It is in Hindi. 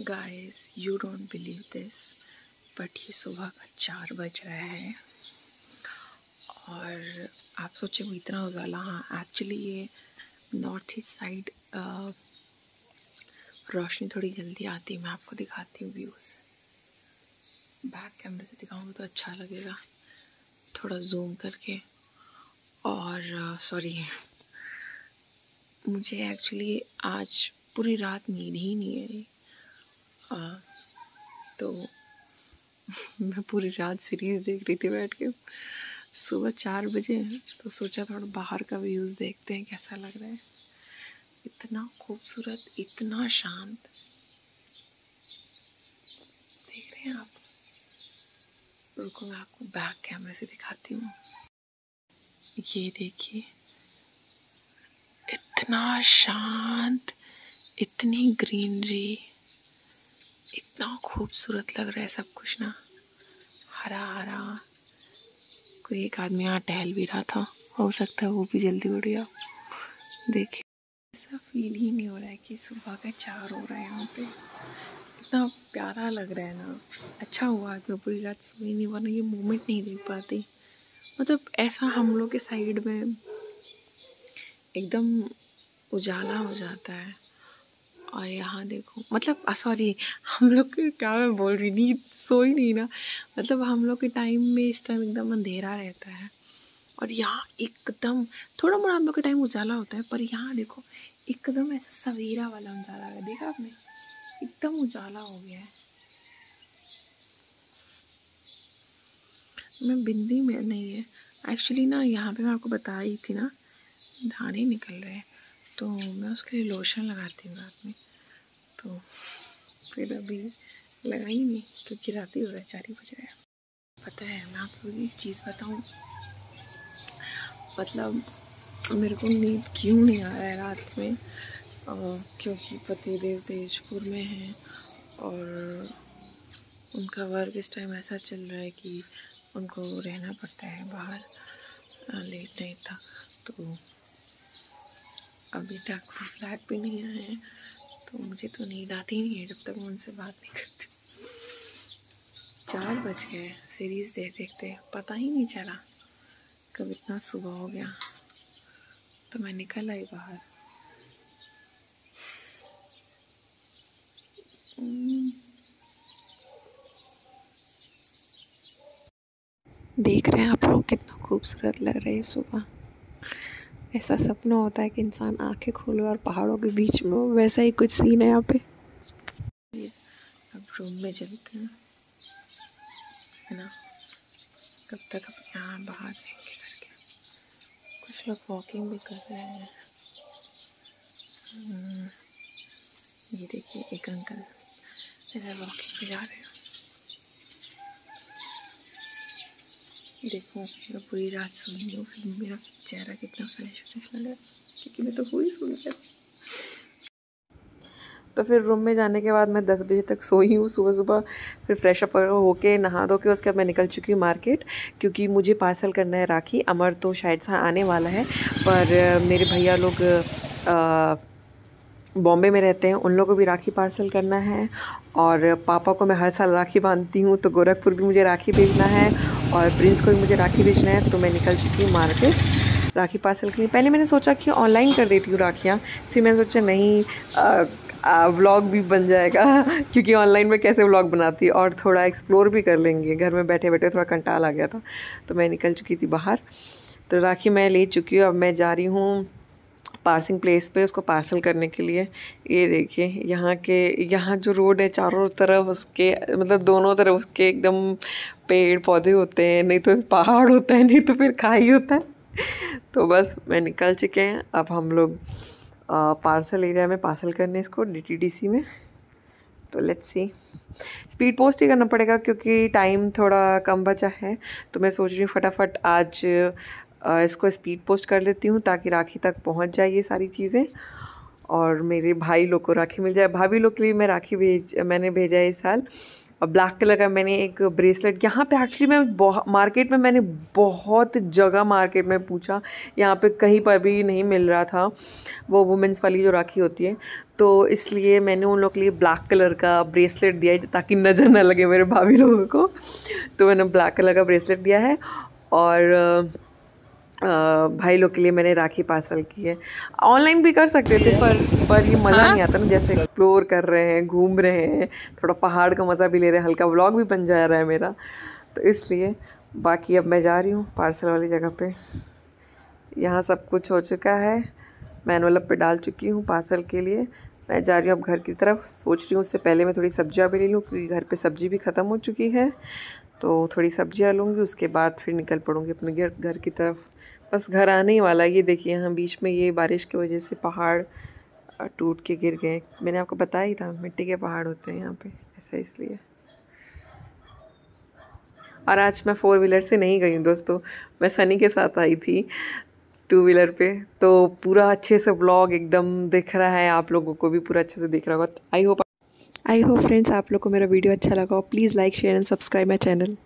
Guys you don't believe this but ये सुबह का चार बज रहा है। और आप सोचे वो इतना उजाला। हाँ एक्चुअली ये नॉर्थ ईस्ट साइड रोशनी थोड़ी जल्दी आती है। मैं आपको दिखाती हूँ व्यूज़ बैक कैमरे से दिखाऊँगी तो अच्छा लगेगा। थोड़ा जूम करके। और सॉरी मुझे एक्चुअली आज पूरी रात नींद ही नहीं आई। तो मैं पूरी रात सीरीज़ देख रही थी बैठ के। सुबह चार बजे तो सोचा थोड़ा बाहर का व्यूज़ देखते हैं, कैसा लग रहा है। इतना खूबसूरत, इतना शांत। देख रहे हैं आप? रुको, मैं आपको बैक कैमरे से दिखाती हूँ। ये देखिए, इतना शांत, इतनी ग्रीनरी इतना खूबसूरत लग रहा है सब कुछ ना। हरा हरा। कोई एक आदमी यहाँ टहल भी रहा था। हो सकता है वो भी जल्दी उड़ गया। देखिए। ऐसा फील ही नहीं हो रहा है कि सुबह का चार हो रहा है यहाँ पे। इतना प्यारा लग रहा है ना। अच्छा हुआ कि पूरी रात सोई नहीं, वरना ये मोमेंट नहीं देख पाती। मतलब ऐसा हम लोग के साइड में एकदम उजाला हो जाता है। और यहाँ देखो मतलब सॉरी हम लोग क्या मैं बोल रही नींद ही नहीं ना। मतलब हम लोग के टाइम में इस टाइम एकदम अंधेरा रहता है। और यहाँ एकदम, थोड़ा मोड़ा हम लोग के टाइम उजाला होता है, पर यहाँ देखो, एकदम ऐसा सवेरा वाला उजाला है। देखा आपने? एकदम उजाला हो गया है। मैं बिंदी में नहीं है। एक्चुअली ना, यहाँ पे मैं आपको बता रही थी ना दाने निकल रहे हैं। तो मैं उसके लिए लोशन लगाती हूँ रात में। तो फिर अभी लगाई नहीं क्योंकि रात ही हो रहा है चार ही बज रहे हैं। पता है मैं आपको एक चीज़ बताऊँ। मतलब मेरे को नींद क्यों नहीं आ रहा है रात में? आ, क्योंकि पति देव तेजपुर में हैं और उनका वर्क इस टाइम ऐसा चल रहा है कि उनको रहना पड़ता है बाहर लेट नाइट था तो अभी तक वो फ्लैट पे नहीं आए हैं तो मुझे तो नींद आती नहीं है जब तक मैं उनसे बात नहीं करती। चार बज गए सीरीज़ देख देखते पता ही नहीं चला कब इतना सुबह हो गया। तो मैं निकल आई बाहर। देख रहे हैं आप लोग कितना खूबसूरत लग रहा है सुबह। ऐसा सपना होता है कि इंसान आँखें खोले और पहाड़ों के बीच में हो। वैसा ही कुछ सीन है यहाँ पे। अब रूम में चलते हैं। है ना? कब तक अब यहाँ बाहर कुछ लोग वॉकिंग भी कर रहे हैं। हम्म, ये देखिए एक अंकल वॉकिंग पे जा रहे हैं। देखो मैं पूरी रात सुनी हूँ फिर मेरा चेहरा कितना फ्रेश फ्रेश लगा क्योंकि मैं तो पूरी सुन गया तो फिर रूम में जाने के बाद मैं दस बजे तक सोई हूँ, सुबह सुबह। फिर फ्रेश अप होके नहा धो के, उसके बाद मैं निकल चुकी हूँ मार्केट क्योंकि मुझे पार्सल करना है राखी। अमर तो शायद से आने वाला है, पर मेरे भैया लोग बॉम्बे में रहते हैं, उन लोगों को भी राखी पार्सल करना है। और पापा को मैं हर साल राखी बांधती हूँ तो गोरखपुर भी मुझे राखी भेजना है। और प्रिंस को भी मुझे राखी भेजना है तो मैं निकल चुकी हूँ मार्केट। राखी पार्सल के लिए पहले मैंने सोचा कि ऑनलाइन कर देती हूँ राखियाँ, फिर मैंने सोचा नहीं व्लॉग भी बन जाएगा, क्योंकि ऑनलाइन में कैसे व्लॉग बनाती और थोड़ा एक्सप्लोर भी कर लेंगे। घर में बैठे बैठे थोड़ा कंटाल आ गया था तो मैं निकल चुकी थी बाहर। तो राखी मैं ले चुकी हूँ, अब मैं जा रही हूँ पार्सिंग प्लेस पे उसको पार्सल करने के लिए। ये देखिए, यहाँ के, यहाँ जो रोड है, चारों तरफ़ उसके मतलब दोनों तरफ़ उसके एकदम पेड़ पौधे होते हैं, नहीं तो पहाड़ होता है, नहीं तो फिर खाई होता है। तो बस मैं निकल चुके हैं। अब हम लोग पार्सल एरिया में पार्सल करने इसको डीटीडीसी में। तो लेट्स सी स्पीड पोस्ट ही करना पड़ेगा क्योंकि टाइम थोड़ा कम बचा है। तो मैं सोच रही हूँ फटाफट आज इसको स्पीड पोस्ट कर लेती हूँ ताकि राखी तक पहुँच जाए ये सारी चीज़ें। और मेरे भाई लोग को राखी मिल जाए। भाभी लोग के लिए मैं राखी भेज, मैंने भेजा है इस साल। और ब्लैक कलर का मैंने एक ब्रेसलेट यहाँ पे एक्चुअली मैं बहुत मार्केट में मैंने बहुत जगह मार्केट में पूछा। यहाँ पे कहीं पर भी नहीं मिल रहा था, वो वुमेंस वाली जो राखी होती है। तो इसलिए मैंने उन लोग के लिए ब्लैक कलर का ब्रेसलेट दिया है ताकि नज़र ना लगे मेरे भाभी लोगों को। तो मैंने ब्लैक कलर का ब्रेसलेट दिया है। और भाई लोग के लिए मैंने राखी पार्सल की है। ऑनलाइन भी कर सकते थे पर पर ये मज़ा हाँ? नहीं आता ना जैसे एक्सप्लोर कर रहे हैं घूम रहे हैं थोड़ा पहाड़ का मज़ा भी ले रहे हैं हल्का व्लॉग भी बन जा रहा है मेरा। तो इसलिए बाकी अब मैं जा रही हूँ पार्सल वाली जगह पे। यहाँ सब कुछ हो चुका है। मैनुअल पे डाल चुकी हूँ पार्सल के लिए। मैं जा रही हूँ अब घर की तरफ़। सोच रही हूँ उससे पहले मैं थोड़ी सब्ज़ियाँ भी ले लूँ क्योंकि घर पे सब्ज़ी भी ख़त्म हो चुकी है। तो थोड़ी सब्ज़ियाँ लूँगी उसके बाद फिर निकल पड़ूँगी अपने घर घर की तरफ़। बस घर आने ही वाला ये देखिए यहाँ बीच में ये बारिश की वजह से पहाड़ टूट के गिर गए। मैंने आपको बताया ही था, मिट्टी के पहाड़ होते हैं यहाँ पे, ऐसा इसलिए। और आज मैं फ़ोर व्हीलर से नहीं गई हूँ दोस्तों। मैं सनी के साथ आई थी टू व्हीलर पे। तो पूरा अच्छे से ब्लॉग एकदम दिख रहा है। आप लोगों को भी पूरा अच्छे से दिख रहा होगा। I hope I hope friends आप लोग को मेरा वीडियो अच्छा लगा। Please like share and subscribe my channel